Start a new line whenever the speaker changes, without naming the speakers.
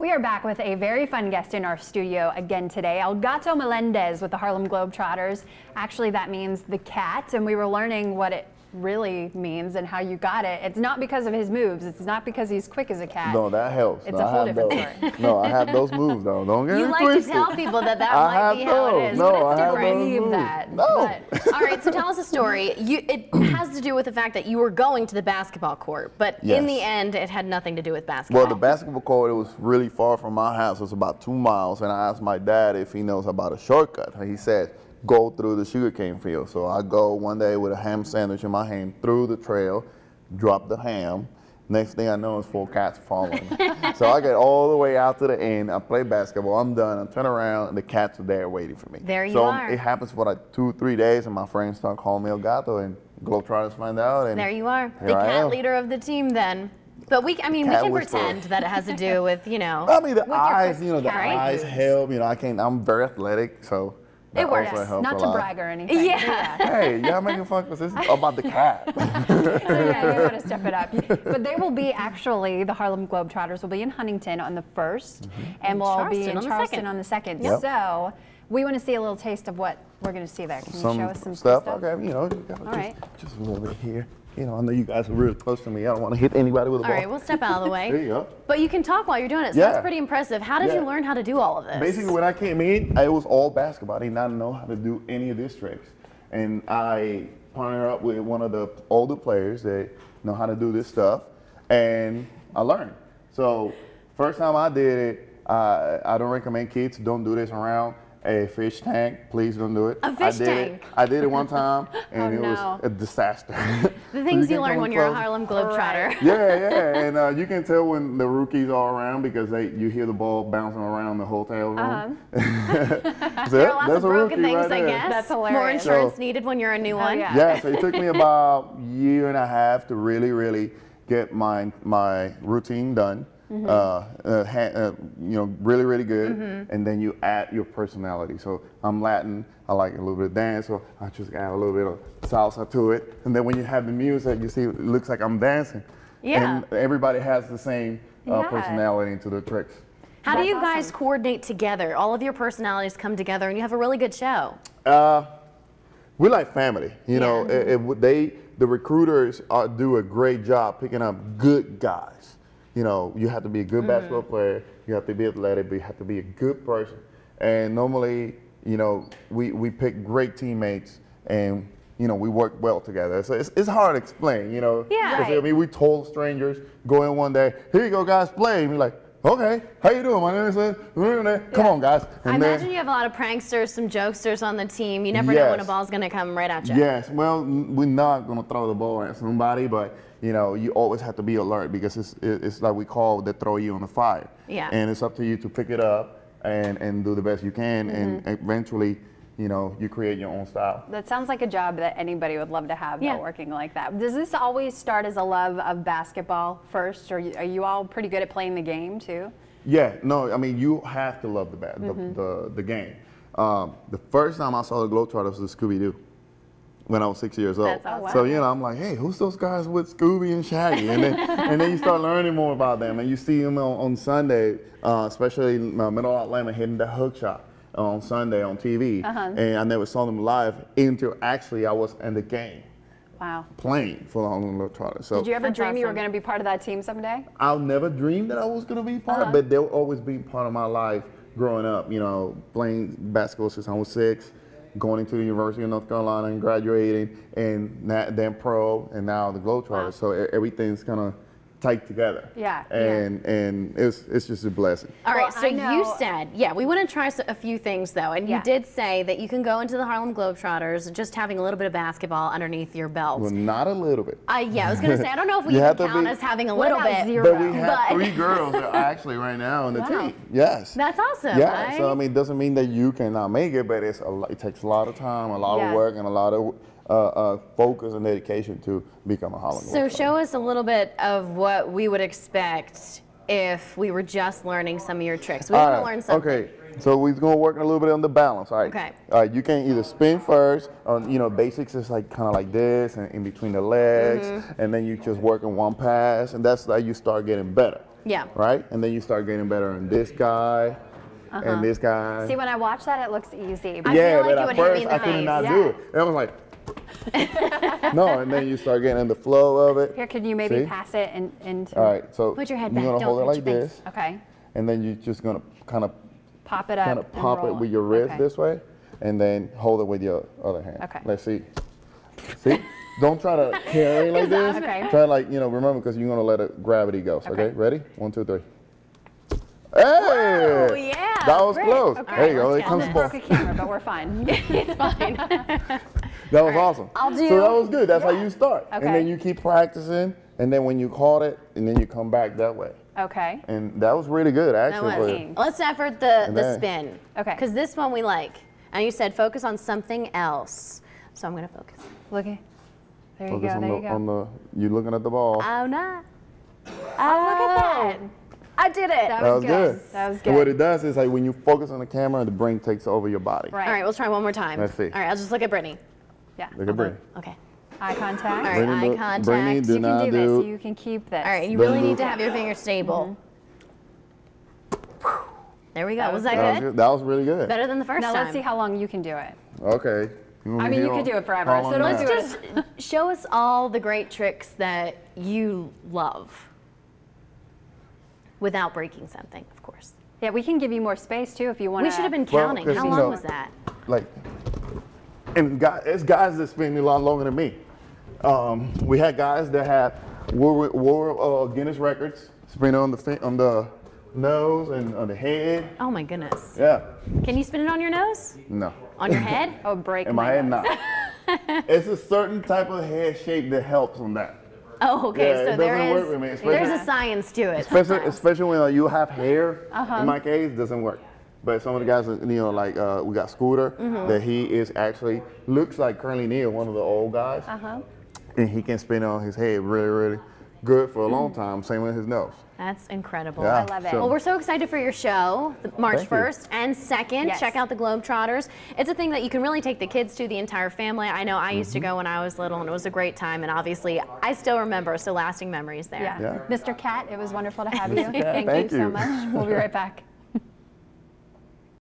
We are back with a very fun guest in our studio again today, El Gato Melendez with the Harlem Globetrotters. Actually, that means the cat, and we were learning what it really means and how you got it. It's not because of his moves. It's not because he's quick as a cat.
No, that helps.
It's
no,
a
I
whole different
those.
story.
No, I have those moves though. Don't get
me.
You
like
twisted.
to tell people that that
I
might
have
be how it is.
No,
but
I
it's
have
different.
those
Believe
moves.
that,
No.
All right, so tell us a story. You, it has to do with the fact that you were going to the basketball court, but in the end, it had nothing to do with basketball.
Well, the basketball court it was really far from my house. It was about two miles, and I asked my dad if he knows about a shortcut. He said, "Go through the sugarcane field." So I go one day with a ham sandwich in my hand through the trail, drop the ham. Next thing I know, it's four cats following. so I get all the way out to the end. I play basketball. I'm done. I turn around, and the cats are there waiting for me.
There you
so
are.
it happens for like two, three days, and my friends start calling me El Gato, and Globetrotters find out. And
there you are, the cat leader of the team then. But we, I mean,
Cat
we can
whisperer.
pretend that it has to do with, you know.
I mean, the eyes, you know, the eyes help. You know, I can't. I'm very athletic, so that
It works.
Not to
lot.
brag or anything.
Yeah.
Hey, y'all making fun because this is about the cat.
So yeah, you got to step it up. But they will be actually the Harlem Globetrotters will be in Huntington on the 1st, mm-hmm. and we'll be in
on
Charleston
second.
on the second.
Yep.
So we want to see a little taste of what we're going to see there. Can you show us some
stuff.
stuff?
Okay, you know, you got
All
just,
right.
just a little bit here. You know, I know you guys are really close to me. I don't want to hit anybody with a
All
ball.
right, we'll step out of the way.
There you go.
But you can talk while you're doing it, so
Yeah.
that's pretty impressive. How did
Yeah.
you learn how to do all of this?
Basically, when I came in, it was all basketball. I did not know how to do any of these tricks. And I partnered up with one of the older players that know how to do this stuff, and I learned. So, first time I did it, I, I don't recommend kids don't do this around a fish tank. Please don't do it.
A
I
fish
did
tank?
It. I did it one time, and
Oh,
it
no.
was a disaster.
the things
can
you learn
come
when you're a. Harlem Globetrotter.
yeah, yeah, and uh, you can tell when the rookies are around because they you hear the ball bouncing around the hotel room.
Uh-huh.
So,
There are lots
that's
of
a
broken
rookie
things,
right
I guess.
That's
More insurance
So-
needed when you're a new one.
yeah.
Yeah, so it took me about a year and a half to really, really get my my routine done.
Mm-hmm.
Uh, uh, ha- uh, you know, really, really good, and then you add your personality. So I'm Latin. I like a little bit of dance, so I just add a little bit of salsa to it. And then when you have the music, you see it looks like I'm dancing.
Yeah.
And everybody has the same uh,
Yeah.
personality into the tricks.
How do you guys
awesome.
coordinate together? All of your personalities come together and you have a really good show.
Uh, we're like family, you know. It, it- they, the recruiters, uh, do a great job picking up good guys. You know, you have to be a good mm-hmm. basketball player. You have to be athletic, but you have to be a good person. And normally, you know, we, we pick great teammates, and you know, we work well together. So it's, it's hard to explain, you know.
Yeah.
'Cause, I mean, we told strangers go in one day, here you go, guys, play. And we're like, okay, how you doing? My name is. uh, Come on, guys.
I
And then-
imagine you have a lot of pranksters, some jokesters on the team. You never know when a
Yes.
ball's going to come right at you.
Yes, well, we're not gonna throw the ball at somebody, but you know, you always have to be alert because it's it's like we call the throw you on the fire.
Yeah.
And it's up to you to pick it up and and do the best you can, and eventually, you know, you create your own style.
That sounds like a job that anybody would love to have,
Yeah.
working like that. Does this always start as a love of basketball first, or are you all pretty good at playing the game too?
Yeah, no, I mean you have to love the bat, the, the the game. Um, the first time I saw the Globetrotters was the Scooby Doo. When I was six years old,
That's awesome.
so you know I'm like, hey, who's those guys with Scooby and Shaggy? And then and then you start learning more about them, and you see them on, on Sunday, uh, especially in uh, Meadowlark Lemon, hitting the hook shot on Sunday on TV.
Uh-huh.
And I never saw them live until actually I was in the game
Wow.
playing for the Harlem Globetrotters. So
Did you ever
That's
dream you were going to be part of that team someday?
I'll never dream that I was gonna be part
Uh-huh.
but they'll always be part of my life growing up. You know, playing basketball since I was six, going into the University of North Carolina and graduating, and na- then pro, and now the Globetrotters.
Wow.
So e- everything's kind of tight together.
Yeah, yeah.
And and it's it's just a blessing.
All right,
Well,
so you said, yeah, we want to try a few things though, and
Yeah.
you did say that you can go into the Harlem Globetrotters just having a little bit of basketball underneath your belt.
Well, not a little bit.
I yeah, I was gonna say I don't know if we
You
even
have to
count
be-
as having a little bit.
zero?
But we have
But-
three girls that are actually right now on the
Wow.
team. Yes.
That's awesome.
Yeah,
right?
so I mean, it doesn't mean that you cannot make it, but it's a, it takes a lot of time, a lot
Yeah.
of work, and a lot of uh, uh, focus and dedication to become a Harlem
So show us a little bit of what we would expect if we were just learning some of your tricks. We want to learn something.
Okay, so we're gonna work a little bit on the balance. All right.
Okay.
All right, you can either spin first, on you know, basics is like kind of like this, and in between the legs,
Mm-hmm.
and then you just work in one pass, and that's how you start getting better.
Yeah.
Right? And then you start getting better on this guy and this guy.
Uh-huh. See, when I watch that, it looks easy.
I
yeah,
feel like
but
it
at
would hit me
first
in the
I could not
Yeah.
do it. And I was like, no, and then you start getting in the flow of it.
Here, could you maybe
See?
pass it in, into?
All right, so
Put your head
you're
back,
gonna
don't
hold it like this,
Okay.
and then you're just gonna kind of
Pop it up.
kind of
and
pop it with your wrist
Okay.
this way, and then hold it with your other hand.
Okay.
Let's see. See? Don't try to carry like this.
Okay.
Try like you know, remember because you're gonna let it gravity go. Okay.
Okay.
Ready? One, two, three. Hey!
Oh, yeah,
That was
great.
close.
Okay,
there you go. It comes ball.
Broke a camera, but we're fine.
it's fine.
That was awesome.
I'll do-
So that was good. That's how you start. And then you keep practicing, and then when you caught it, and then you come back that way.
okay.
And that was really good,
That
actually.
was. Let's effort the, the
then-
spin.
Okay.
Because this one we like. And you said focus on something else. So I'm going to focus.
Look at. There you
Focus
go.
on
There
the,
you go.
on the, you looking at the ball.
Oh, not. Oh, look at oh. that. I did it.
That
that
was
was
good.
good.
That was good.
And what it does is like when you focus on the camera, the brain takes over your body.
Right.
All right, we'll try one more time.
Let's see.
All right, I'll just look at Brittany.
Yeah.
Look at Brittany.
Okay.
Eye contact.
All right.
Brittany,
eye contact.
Brittany, do
You
not
can do
do.
this. You can keep this.
All right, you really need to have your fingers stable. Mm-hmm. There we go.
That
was
was
that
that, was
good?
good. that was really good.
Better than the first
Now
time.
let's see how long you can do it.
Okay. want
I mean, you could do it forever, so let's
now?
just show us all the great tricks that you love without breaking something, of course.
Yeah, we can give you more space too if you want
We should have been
Well,
How long
know-
was that?
like, and guys, it's guys that spend a lot longer than me. Um, we had guys that had world, world uh, Guinness records, spinning on the on the nose and on the head.
Oh my goodness.
Yeah,
Can you spin it on your nose?
no.
On your head?
Oh, break
In
my,
my head,
nose.
it's a certain type of head shape that helps on that.
Oh, okay.
Yeah,
so
it
there
doesn't work with me,
there's a science to it.
Especially,
sometimes.
especially when uh, you have hair.
Uh-huh.
In my case, doesn't work. But some of the guys, you know, like uh, we got Scooter,
Mm-hmm.
that he is actually looks like Curly Neal, one of the old guys,
Uh-huh.
and he can spin on his head really, really good for a
Mm.
long time. Same with his nose.
That's incredible.
Yeah,
I love it.
so-
Well, we're so excited for your show, March
Thank you.
1st and 2nd.
Yes.
Check out the Globetrotters. It's a thing that you can really take the kids to, the entire family. I know I used to
Mm-hmm.
go when I was little, and it was a great time. And obviously, I still remember, so lasting memories there.
Yeah.
Yeah.
Mr. Cat, it was wonderful to have you.
Cat,
Thank,
thank
you so much. We'll be right back.